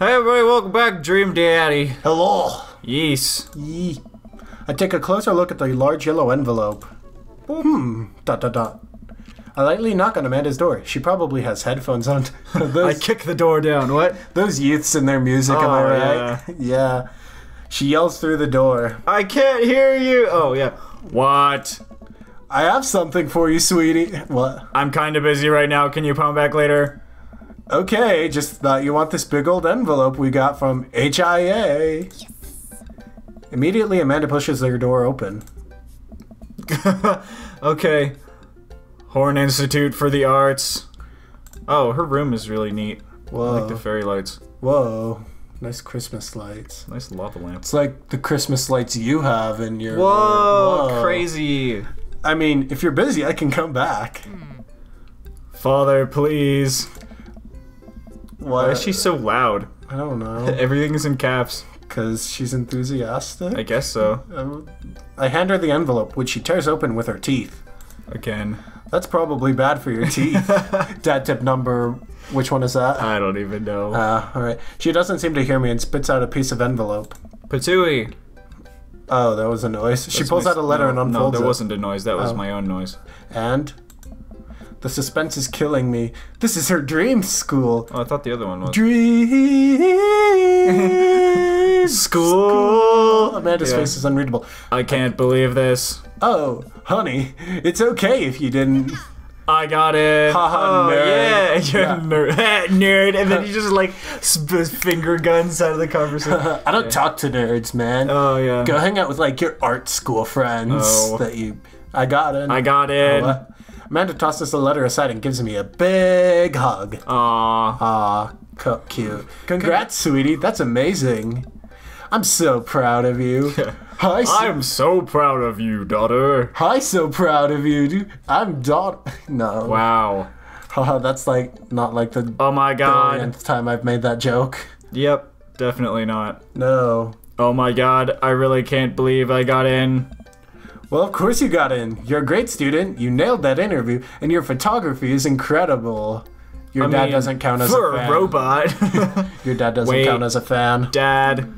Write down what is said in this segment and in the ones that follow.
Hey everybody, welcome back, Dream Daddy. Hello. Yes. Yee. I take a closer look at the large yellow envelope. Hmm. Dot dot dot. I lightly knock on Amanda's door. She probably has headphones on. I kick the door down. What? those youths and their music, am I Oh, right? Yeah. She yells through the door. I can't hear you. Oh yeah. What? I have something for you, sweetie. What? I'm kind of busy right now. Can you come back later? Okay, just thought you want this big old envelope we got from HIA. Yes. Immediately, Amanda pushes their door open. okay. Horn Institute for the Arts. Oh, her room is really neat. I Whoa. like the fairy lights. Whoa. Nice Christmas lights. Nice lava lamp. It's like the Christmas lights you have in your. Whoa, Whoa. crazy. I mean, if you're busy, I can come back. Hmm. Father, please. Why is she so loud? I don't know. Everything is in caps. Because she's enthusiastic. I guess so. Um, I hand her the envelope, which she tears open with her teeth. Again. That's probably bad for your teeth. Dad tip number. Which one is that? I don't even know. Uh, all right. She doesn't seem to hear me and spits out a piece of envelope. Patooey. Oh, that was a noise. she pulls my- out a letter no, and unfolds it. No, there it. wasn't a noise. That was Oh. my own noise. And the suspense is killing me. This is her dream school. Oh, I thought the other one was. Dream School. Amanda's Yeah. face is unreadable. I can't believe this. Oh, honey, it's okay if you didn't. I got it. Haha, oh, nerd. Yeah, you're Yeah. a nerd. nerd. And then you just like sp- finger guns out of the conversation. I don't talk to nerds, man. oh, yeah. Go hang out with like your art school friends Oh. that you. I got it. I got it. Oh, what? Amanda tosses the letter aside and gives me a big hug. Aw. Aw, cu- cute. Congrats, sweetie. That's amazing. I'm so proud of you. Hi, so, I'm so proud of you, daughter. hi, so proud of you. dude. I'm daughter. No. Wow. Haha, that's like not like the Oh my god. time I've made that joke. Yep, definitely not. No. Oh my god, I really can't believe I got in. Well, of course you got in. You're a great student. You nailed that interview, and your photography is incredible. Your I dad mean, doesn't count as for a a fan. robot. Your dad doesn't Wait. count as a fan. Dad,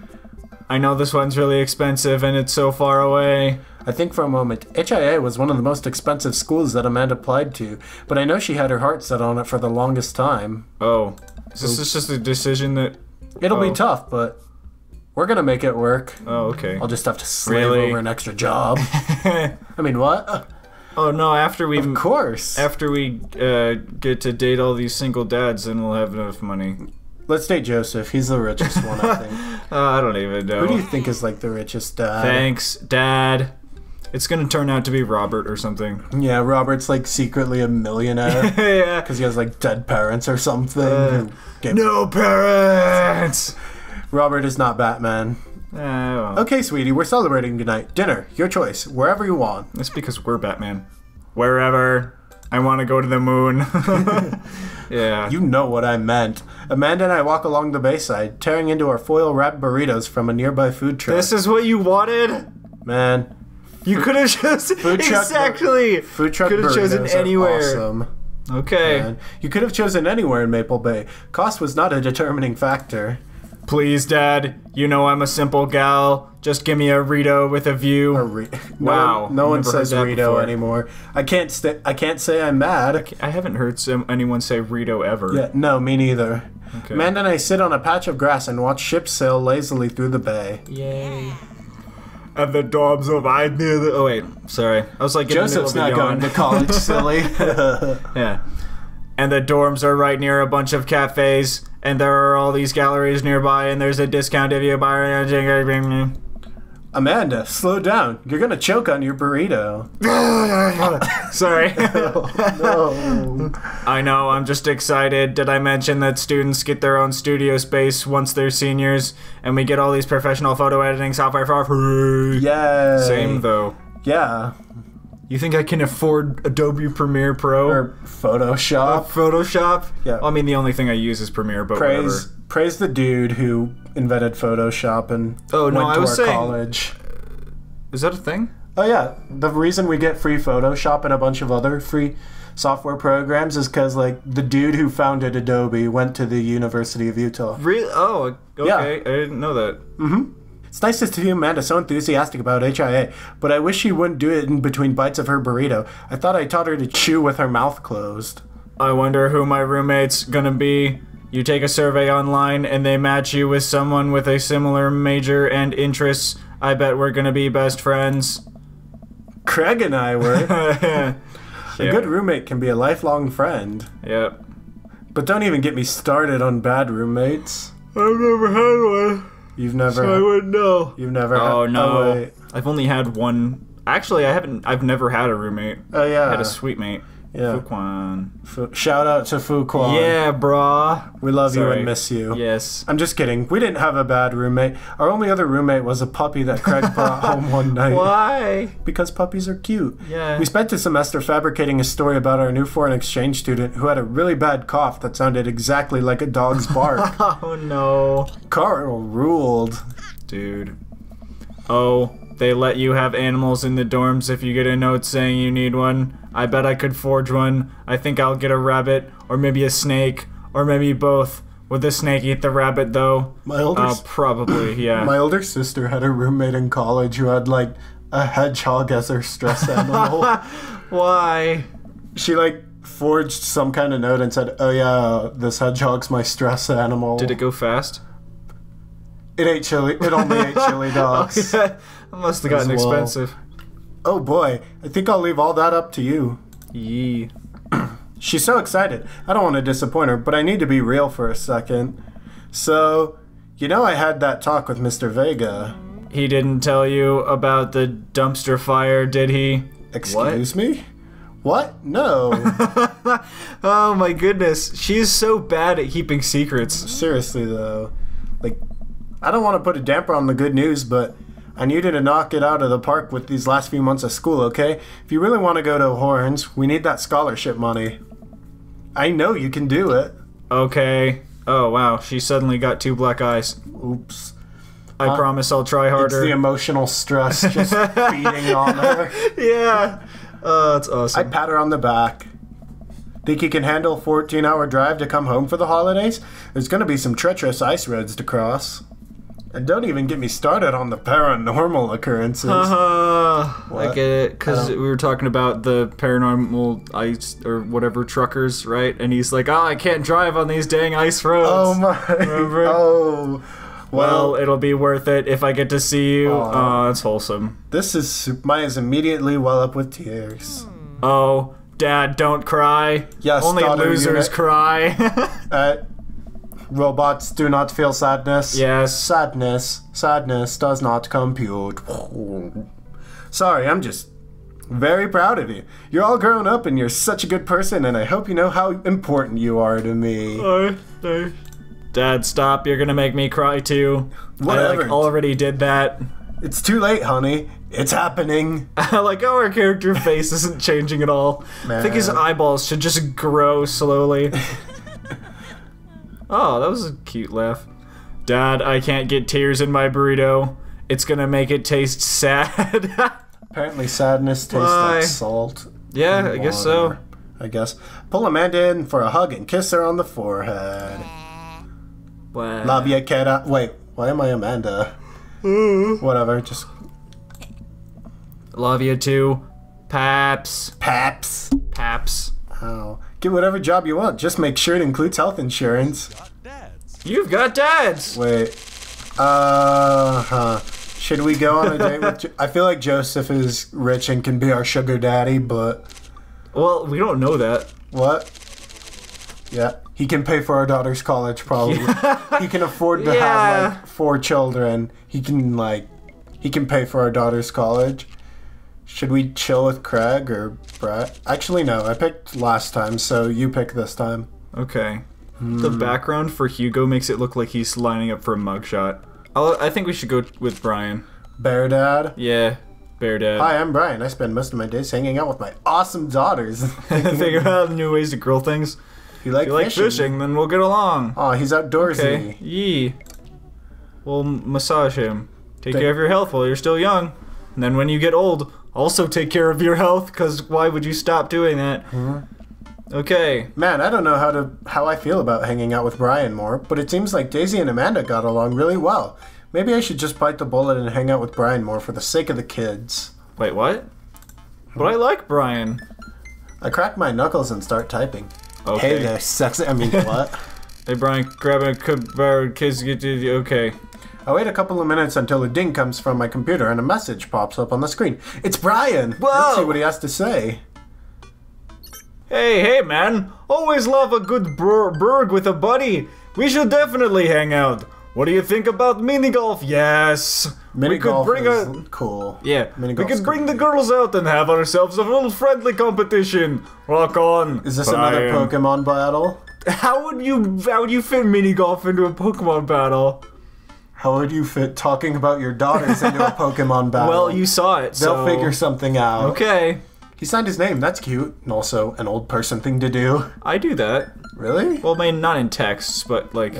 I know this one's really expensive and it's so far away. I think for a moment, HIA was one of the most expensive schools that Amanda applied to, but I know she had her heart set on it for the longest time. Oh, is this is just a decision that? It'll Oh. be tough, but we're gonna make it work. Oh, okay. I'll just have to slave Really? over an extra job. I mean, what? oh no, after we Of course. after we uh, get to date all these single dads, then we'll have enough money. Let's date Joseph. He's the richest one, I think. Uh, I don't even know. Who do you think is like the richest dad? Thanks, Dad. It's gonna turn out to be Robert or something. Yeah, Robert's like secretly a millionaire yeah. because he has like dead parents or something. Uh, No parents. Robert is not Batman. Uh, well, Okay, sweetie, we're celebrating tonight. Dinner, your choice, wherever you want. It's because we're Batman. Wherever. I want to go to the moon. yeah. You know what I meant. Amanda and I walk along the bayside, tearing into our foil wrapped burritos from a nearby food truck. this is what you wanted? Man, You could have chosen Food truck bur- exactly. food truck Could have chosen anywhere. Awesome. Okay. Man. You could have chosen anywhere in Maple Bay. Cost was not a determining factor. Please, Dad. You know I'm a simple gal. Just give me a Rito with a view. A re- no Wow, one, no one says Rito before. anymore. I can't st- I can't say I'm mad. I haven't heard some, anyone say Rito ever. Yeah, no, me neither. Okay. Amanda and I sit on a patch of grass and watch ships sail lazily through the bay. Yay. And the dorms are right near the. Oh wait, sorry. I was like, Joseph's not going to college, silly. Yeah. And the dorms are right near a bunch of cafes, and there are all these galleries nearby, and there's a discount if you buy. Amanda, slow down. You're gonna choke on your burrito. Sorry. Oh, no. I know, I'm just excited. Did I mention that students get their own studio space once they're seniors, and we get all these professional photo editing software for free? Yeah. Same though. Yeah. You think I can afford Adobe Premiere Pro? Or Photoshop. Uh, Photoshop? Yeah. Well, I mean, the only thing I use is Premiere, but praise whatever. praise the dude who invented Photoshop and Oh, no, went I to was our saying- college. Uh, is that a thing? Oh yeah, the reason we get free Photoshop and a bunch of other free software programs is because like the dude who founded Adobe went to the University of Utah. Really? Oh, okay. Yeah. I didn't know that. Mm-hmm. It's nice to see Amanda so enthusiastic about HIA, but I wish she wouldn't do it in between bites of her burrito. I thought I taught her to chew with her mouth closed. I wonder who my roommate's gonna be. You take a survey online and they match you with someone with a similar major and interests. I bet we're gonna be best friends. Craig and I were. yeah. A good roommate can be a lifelong friend. Yep. But don't even get me started on bad roommates. I've never had one. You've never. So I wouldn't know. You've never. Oh had, no. Oh. I've only had one. Actually, I haven't. I've never had a roommate. oh yeah. I had a sweet mate. Yeah. Fuquan. Fu- shout out to Fuquan. Yeah, brah. We love you and miss you. Yes. I'm just kidding. We didn't have a bad roommate. Our only other roommate was a puppy that Craig brought home one night. Why? Because puppies are cute. Yeah. We spent a semester fabricating a story about our new foreign exchange student who had a really bad cough that sounded exactly like a dog's bark. Oh no. Carl ruled. Dude. Oh, they let you have animals in the dorms if you get a note saying you need one. I bet I could forge one. I think I'll get a rabbit, or maybe a snake, or maybe both. Would the snake eat the rabbit though? My older, Uh, probably, yeah. my older sister had a roommate in college who had like a hedgehog as her stress animal. Why? she like forged some kind of note and said, "Oh yeah, this hedgehog's my stress animal." Did it go fast? It ate chili. It only ate chili dogs. That must have gotten well. expensive. Oh boy, I think I'll leave all that up to you. Yee. She's so excited. I don't want to disappoint her, but I need to be real for a second. So, you know, I had that talk with Mr. Vega. He didn't tell you about the dumpster fire, did he? Excuse me? What? No. Oh my goodness, she's so bad at keeping secrets. Seriously, though. Like, I don't want to put a damper on the good news, but I need you to knock it out of the park with these last few months of school, okay? If you really want to go to Horns, we need that scholarship money. I know you can do it. Okay. Oh wow, she suddenly got two black eyes. Oops. I promise I'll try harder. It's the emotional stress just beating on her. yeah. Oh, that's I pat her on the back. Think you can handle a 14 hour drive to come home for the holidays? There's gonna be some treacherous ice roads to cross. And don't even get me started on the paranormal occurrences. Uh, I get it, because we were talking about the paranormal ice or whatever truckers, right? And he's like, "Oh, I can't drive on these dang ice roads." oh my. Remember? Oh. well, Well, it'll be worth it if I get to see you. Oh, that's wholesome. this is. Maya's immediately well up with tears. Oh, Dad, don't cry. Yes, Only losers you're- cry. Uh, robots do not feel sadness. yes. Sadness, sadness does not compute. Sorry, I'm just very proud of you. You're all grown up and you're such a good person, and I hope you know how important you are to me. Dad, stop. You're gonna make me cry too. I Whatever. like, already did that. It's too late, honey. It's happening. I like how our character face isn't changing at all. I think his eyeballs should just grow slowly. oh, that was a cute laugh. Dad, I can't get tears in my burrito. It's gonna make it taste sad. Apparently, sadness tastes Why? like salt. yeah, I guess so. I guess. Pull Amanda in for a hug and kiss her on the forehead. Wow. Love ya, kidda. Wait, why am I Amanda? Mm-hmm. Whatever, just Love you too. Paps. paps. Paps. Oh. Get whatever job you want. Just make sure it includes health insurance. You've got dads! Wait. Uh huh. Should we go on a date with? Jo- I feel like Joseph is rich and can be our sugar daddy, but Well, we don't know that. what? Yeah, he can pay for our daughter's college. Probably. he can afford to Yeah. have like four children. He can like, he can pay for our daughter's college. Should we chill with Craig or Brett? Actually, no. I picked last time, so you pick this time. Okay. The hmm. background for Hugo makes it look like he's lining up for a mugshot. I'll, I think we should go with Brian. Bear Dad. Yeah, Bear Dad. Hi, I'm Brian. I spend most of my days hanging out with my awesome daughters. Figure out new ways to grill things. you like If you like fishing? fishing, then we'll get along. Oh, he's outdoorsy. Okay. Yee. We'll massage him. Take Thank- care of your health while you're still young. And then when you get old, also take care of your health, because why would you stop doing that? Mm-hmm. Okay. Man, I don't know how to how I feel about hanging out with Brian more, but it seems like Daisy and Amanda got along really well. Maybe I should just bite the bullet and hang out with Brian more for the sake of the kids. Wait, what? But I like Brian. I crack my knuckles and start typing. Okay. Hey there, sexy. I mean, what? Hey, Brian, grab a cup of kids. Get to the. okay. I wait a couple of minutes until a ding comes from my computer and a message pops up on the screen. It's Brian. Let's Whoa! see what he has to say. Hey, hey, man! Always love a good bur- burg with a buddy. We should definitely hang out. What do you think about mini golf? Yes. Mini we could bring is a cool. yeah. Mini we could bring the girls out and have ourselves a little friendly competition. Rock on. Is this another Pokemon battle? How would you how would you fit mini golf into a Pokemon battle? How would you fit talking about your daughters into a Pokemon battle? Well, you saw it. They'll so- figure something out. Okay, He signed his name. That's cute. And also an old person thing to do. I do that. Really? Well, I mean, not in texts, but like.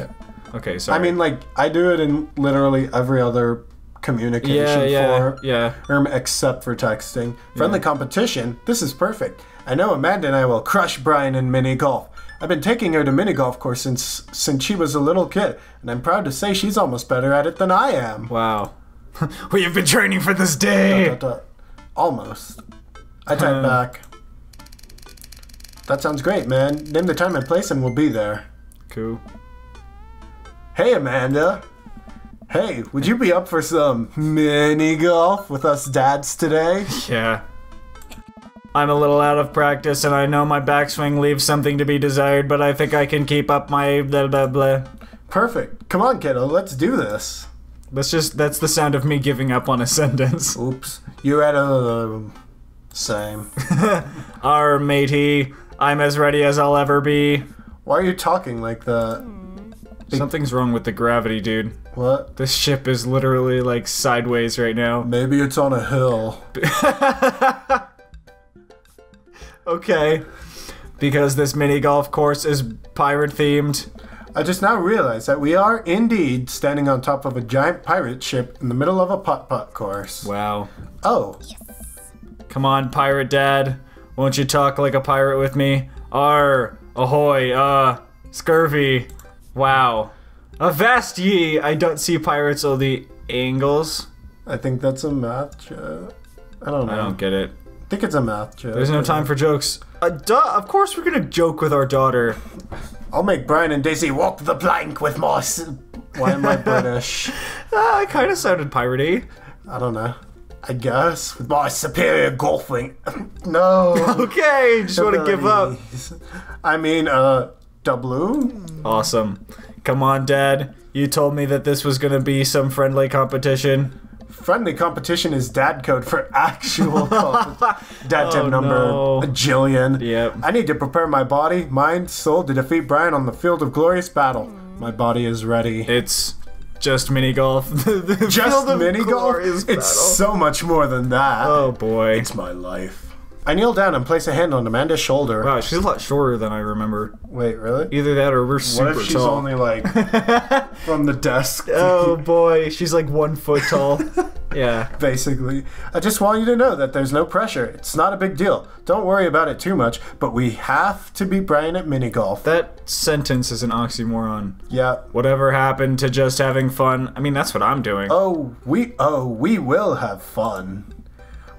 Okay, sorry. I mean, like I do it in literally every other communication yeah, yeah, form, yeah. erm, except for texting. Friendly competition. This is perfect. I know Amanda and I will crush Brian in mini golf. I've been taking her to mini golf course since since she was a little kid, and I'm proud to say she's almost better at it than I am. Wow. we have been training for this day. Dot, dot. Almost. I type Huh. back. That sounds great, man. Name the time and place, and we'll be there. Cool. Hey, Amanda. Hey, would you be up for some mini golf with us dads today? Yeah. I'm a little out of practice, and I know my backswing leaves something to be desired, but I think I can keep up my blah blah blah. Perfect. Come on, kiddo. Let's do this. That's just that's the sound of me giving up on a sentence. Oops. You had a same. Our matey, I'm as ready as I'll ever be. Why are you talking like that? Hmm. Something's wrong with the gravity, dude. What? This ship is literally like sideways right now. Maybe it's on a hill. Okay. Because this mini golf course is pirate themed. I just now realized that we are indeed standing on top of a giant pirate ship in the middle of a putt putt course. Wow. Oh, Yes. Come on, pirate dad. Won't you talk like a pirate with me? Arr, ahoy, uh, scurvy. Wow. Avast ye! I don't see pirates or the angles. I think that's a math joke. I don't know. I don't get it. I think it's a math joke. There's no time for jokes. Uh, duh, of course we're gonna joke with our daughter. I'll make Brian and Daisy walk the plank with my. s- Why am I British? Ah, it kind of sounded piratey. I don't know. I guess with my superior golfing. no. Okay, just want to give up. I mean, uh, doubloon. Awesome. Come on, Dad. You told me that this was gonna be some friendly competition. Friendly competition is dad code for actual. Dad tip Oh, number no. a jillion. Yep. I need to prepare my body, mind, soul to defeat Brian on the field of glorious battle. My body is ready. It's just mini golf. Just mini golf? It's battle. so much more than that. Oh boy. It's my life. I kneel down and place a hand on Amanda's shoulder. Wow, she's a lot shorter than I remember. Wait, really? Either that or we're super What if she's tall. only like from the desk? oh boy, she's like one foot tall. yeah. Basically, I just want you to know that there's no pressure. It's not a big deal. Don't worry about it too much. But we have to beat Brian at mini golf. That sentence is an oxymoron. Yeah. Whatever happened to just having fun? I mean, that's what I'm doing. Oh, we oh we will have fun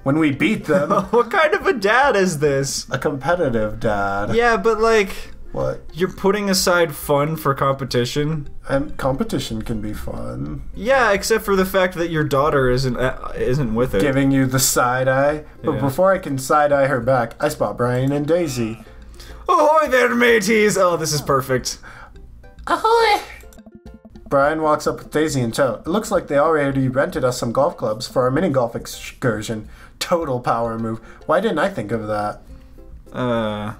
when we beat them. What kind of a dad is this? a competitive dad. Yeah, but like, What? you're putting aside fun for competition. And competition can be fun. Yeah, except for the fact that your daughter isn't uh, isn't with it. Giving you the side eye. But Yeah. before I can side eye her back, I spot Brian and Daisy. Ahoy there, mateys! Oh, this is perfect. Ahoy! Brian walks up with Daisy in tow. It looks like they already rented us some golf clubs for our mini golf excursion. Total power move. Why didn't I think of that? Uh,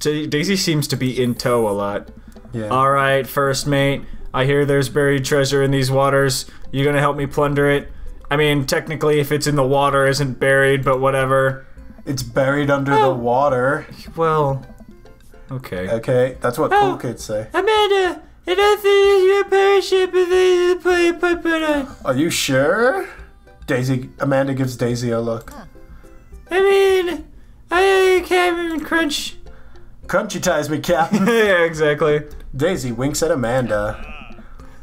Da- Daisy seems to be in tow a lot. Yeah. All right, first mate. I hear there's buried treasure in these waters. You gonna help me plunder it? I mean, technically, if it's in the water, isn't buried, but whatever. it's buried under Oh. the water. Well, okay. Okay, that's what Oh. cool kids say. Amanda, it is your parachute, but they play put on. Are you sure? Daisy Amanda gives Daisy a look. I mean, I can't even crunch. Crunchy ties me, Captain. yeah, exactly. Daisy winks at Amanda.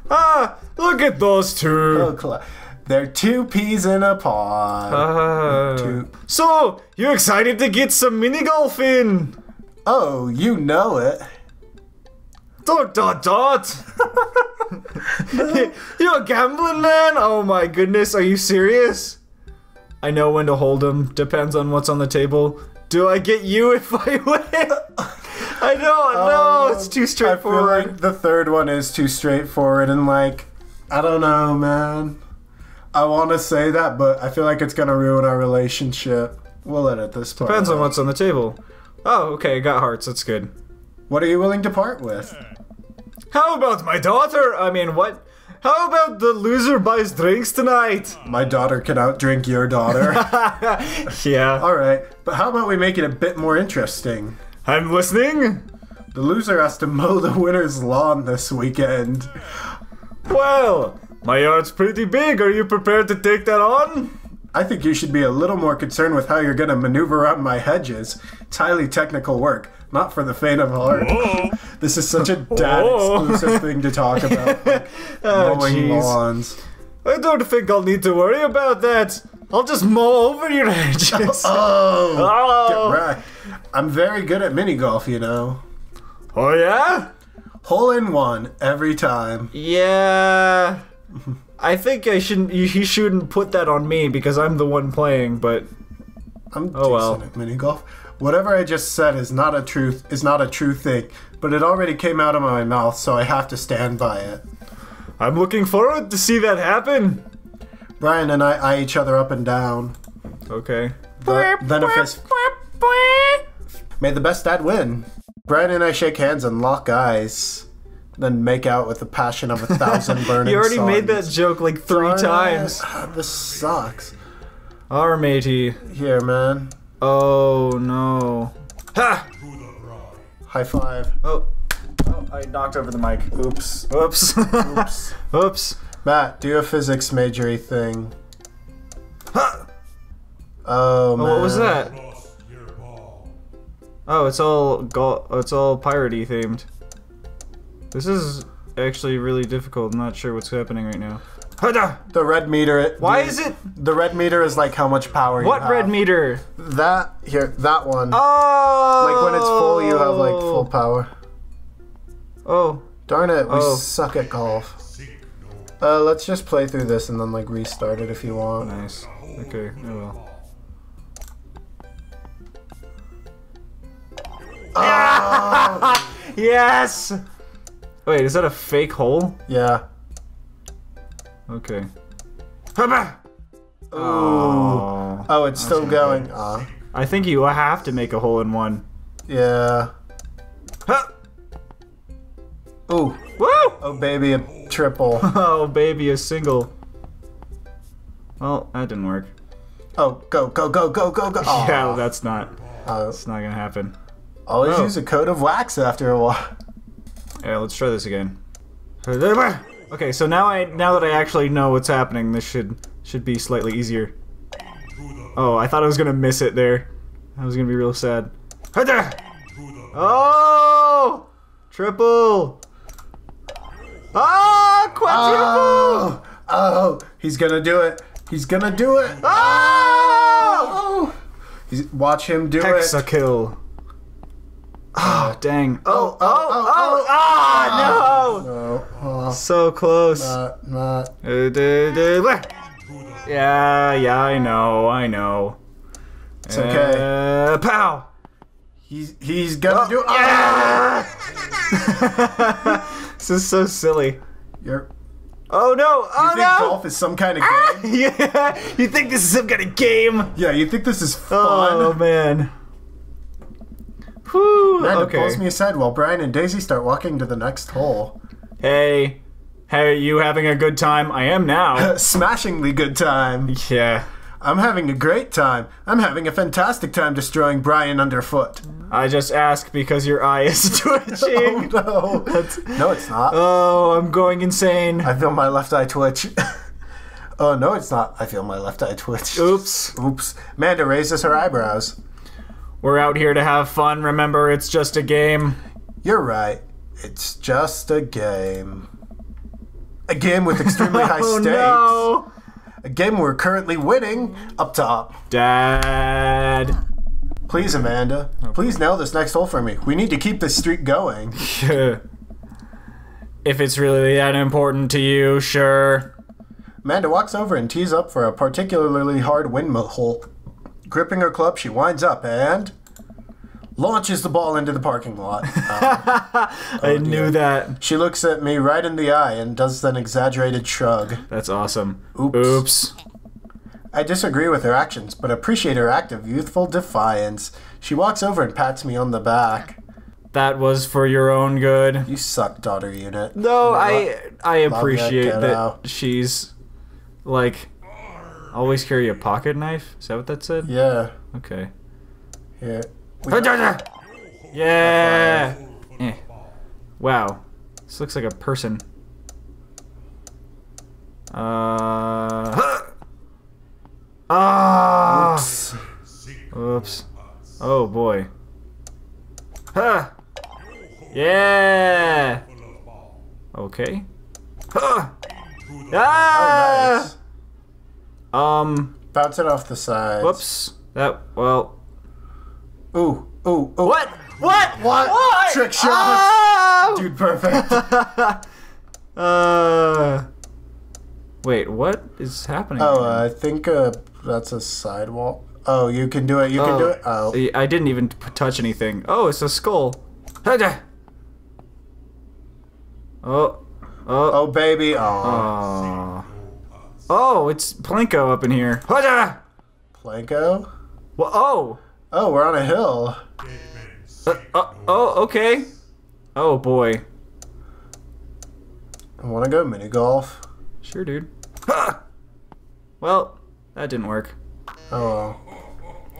Ah, look at those two. Oh, cla- They're two peas in a pod. Two- So, you excited to get some mini golf in? Oh, you know it. Dot dot dot. you a gambling man? Oh my goodness, are you serious? I know when to hold 'em. Depends on what's on the table. Do I get you if I win? I don't um, know. It's too straightforward. I feel like the third one is too straightforward and like, I don't know, man. I want to say that, but I feel like it's gonna ruin our relationship. We'll edit this part. Depends on what's on the table. Oh, okay, got hearts. That's good. What are you willing to part with? How about my daughter? I mean, what? How about the loser buys drinks tonight? My daughter can outdrink your daughter. yeah. All right, but how about we make it a bit more interesting? I'm listening. The loser has to mow the winner's lawn this weekend. Well, my yard's pretty big. Are you prepared to take that on? I think you should be a little more concerned with how you're gonna maneuver around my hedges. It's highly technical work, not for the faint of heart. This is such a dad exclusive thing to talk about. like Oh, mowing lawns. I don't think I'll need to worry about that. I'll just mow over your hedges. Oh, oh. get oh. wrecked. I'm very good at mini golf, you know. oh yeah? Hole in one every time. Yeah. I think I shouldn't. You, you shouldn't put that on me because I'm the one playing. But I'm Oh, well. at mini golf. Whatever I just said is not a truth. Is not a true thing. But it already came out of my mouth, so I have to stand by it. I'm looking forward to see that happen. Brian and I eye each other up and down. Okay. The- then a fist. May the best dad win. Brian and I shake hands and lock eyes, then make out with the passion of a thousand burning You already made that joke like three Darn times. This sucks. Our matey. Here, man. Oh no. Ha! High five. Oh. Oh, I knocked over the mic. Oops. Oops. Oops. Oops. Matt, do a physics majory thing. Ha! Oh, man. Oh, what was that? Oh, it's all go- it's all piratey themed. This is actually really difficult. I'm not sure what's happening right now. The red meter. Why the- is it? The red meter is like how much power you What red meter? That here, that one. Oh! Like when it's full, you have like full power. Oh, Darn it, we Oh. suck at golf. Uh, let's just play through this and then like restart it if you want. nice. Okay, I will. Oh, Yes! Wait, is that a fake hole? yeah. Okay. Oh. Oh, it's still going. Ah, I think you have to make a hole in one. yeah. Ha! Oh. Woo! Oh, baby, a triple. Oh, baby, a single. Well, that didn't work. Oh, go, go, go, go, go, go. Aw. Yeah, that's not. Uh, That's not gonna happen. always Oh. use a coat of wax after a while. Yeah, let's try this again. Okay, so now I now that I actually know what's happening, this should should be slightly easier. Oh, I thought I was gonna miss it there. I was gonna be real sad. Oh, triple. Ah, quadruple. Oh, oh, he's gonna do it. He's gonna do it. Oh, He's, watch him do it. hexa kill. Oh, dang. Oh, oh, oh, oh, ah, no. No, oh, So close. not, not. Duh, duh, blah. Yeah, yeah, I know, I know. It's okay. Uh, pow! He's he's gonna do it. Yeah! this is so silly. You're, Oh no! Oh you Oh think no! golf is some kind of game? yeah, you think this is some kind of game? Yeah, you think this is fun? Oh man. Whew. Amanda okay. pulls me aside while Brian and Daisy start walking to the next hole. Hey, hey, you having a good time? I am now. Smashingly good time. yeah. I'm having a great time. I'm having a fantastic time destroying Brian underfoot. I just ask because your eye is twitching. Oh no. no, it's not. Oh, I'm going insane. I feel my left eye twitch. Oh no, it's not. I feel my left eye twitch. Oops. Oops. Amanda raises her eyebrows. We're out here to have fun. Remember, it's just a game. You're right. It's just a game. A game with extremely high oh stakes. no! A game we're currently winning up top. Dad. Please, Amanda. Please nail this next hole for me. We need to keep this streak going. if it's really that important to you, sure. Amanda walks over and tees up for a particularly hard windmill hole. Gripping her club, she winds up and launches the ball into the parking lot. Um, I knew that. she looks at me right in the eye and does an exaggerated shrug. That's awesome. Oops. Oops. I disagree with her actions, but appreciate her act of youthful defiance. She walks over and pats me on the back. That was for your own good. You suck, daughter unit. No, I I appreciate that she's like always carry a pocket knife. Is that what that said? Yeah. Okay. Yeah. Yeah. Eh. Wow. This looks like a person. Uh. Ah. Oops. Oops. Oh boy. Huh. Yeah. Okay. Huh. Ah. Nice. Um. Bounce it off the side. Whoops. That. Well. Ooh. Ooh. Ooh. What? What? What? Trick shot. Ah! Dude, perfect. Uh. Wait, what is happening? oh, uh, I think uh, that's a sidewall. Oh, you can do it. You can do it. Oh. I- didn't even touch anything. Oh, it's a skull. Oh. Oh. Oh, baby. Oh. Oh. Oh, it's Planko up in here. Planko? Well, oh. Oh, we're on a hill. Uh, uh, oh, okay. Oh boy. I want to go mini golf. Sure, dude. Ha! Well, that didn't work. Oh.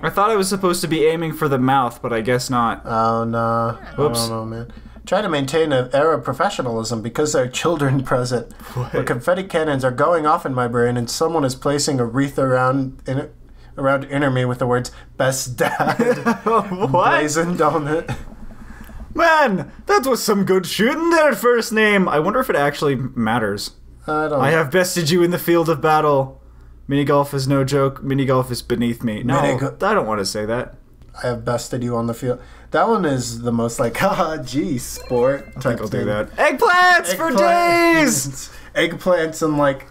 I thought I was supposed to be aiming for the mouth, but I guess not. Oh, no. Whoops. I don't know, man. Try to maintain an air of professionalism because there are children present. The confetti cannons are going off in my brain, and someone is placing a wreath around in around inner me with the words "Best Dad" what? blazoned on it. Man, that was some good shooting there, first name. I wonder if it actually matters. I don't. I have bested you in the field of battle. Mini golf is no joke. Mini golf is beneath me. No, I don't want to say that. I have bested you on the field. That one is the most like, haha, gee, sport. I think I'll do that. Eggplants for days. Eggplants and like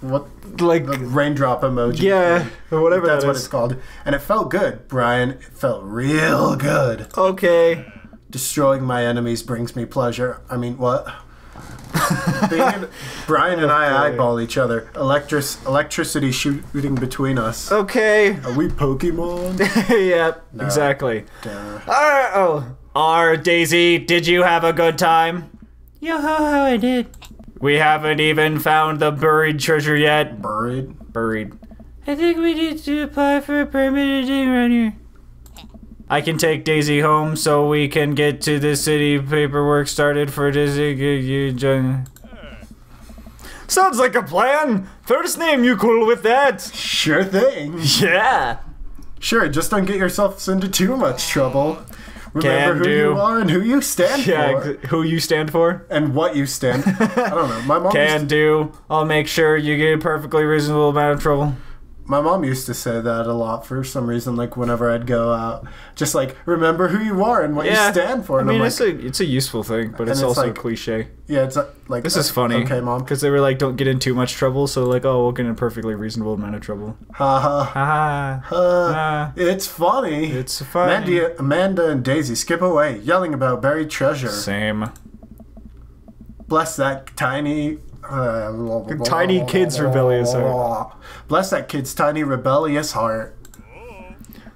what Like, the raindrop emoji. yeah, or whatever That's that what is. it's called. And it felt good, Brian. It felt real good. Okay. Destroying my enemies brings me pleasure. I mean, what? Being Brian and I eyeball each other. Electric electricity shooting between us. Okay. Are we Pokemon? yep. Exactly. Duh. R oh. R Daisy, did you have a good time? Yo ho ho, I did. We haven't even found the buried treasure yet. Buried. Buried. I think we need to apply for a permitted thing around here. I can take Daisy home so we can get to the city paperwork started for Daisy. you join- Sounds like a plan. First name, you cool with that? Sure thing. Yeah. Sure, just don't get yourself into too much trouble. Remember Can who do. you are and who you stand Yeah. for. ex- Who you stand for? And what you stand. I don't know. My mom Can used, do. I'll make sure you get a perfectly reasonable amount of trouble. My mom used to say that a lot for some reason. Like whenever I'd go out, just like remember who you are and what Yeah. you stand for. I mean, it's a it's a useful thing, but it's it's also like- cliche. yeah, it's uh, like This uh, is funny. Okay, mom. Because they were like, don't get in too much trouble, so like, oh, we'll get in a perfectly reasonable amount of trouble. Ha ha. Ah, Uh, ah. it's funny. It's funny. Amanda, Amanda and Daisy skip away, yelling about buried treasure. Same. Bless that tiny. Uh, Tiny kid's rebellious heart. Bless that kid's tiny rebellious heart.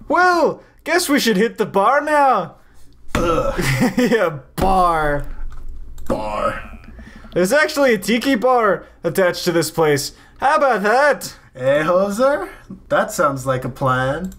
Well, guess we should hit the bar now. Ugh. yeah, bar. Bar. There's actually a tiki bar attached to this place. How about that? Hey, Hoser? That sounds like a plan.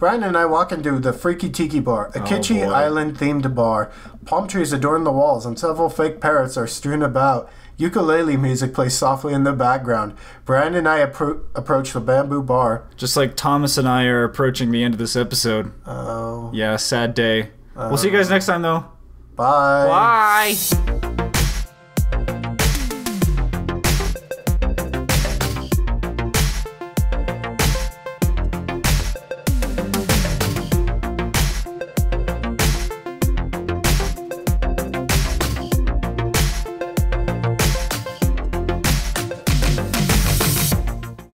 Brian and I walk into the Freaky Tiki Bar, a oh, kitschy boy. island themed bar. Palm trees adorn the walls, and several fake parrots are strewn about. Ukulele music plays softly in the background. Brandon and I appro- approach the bamboo bar. Just like Thomas and I are approaching the end of this episode. Oh, Yeah, sad day. we'll uh, see you guys next time, though. bye. Bye.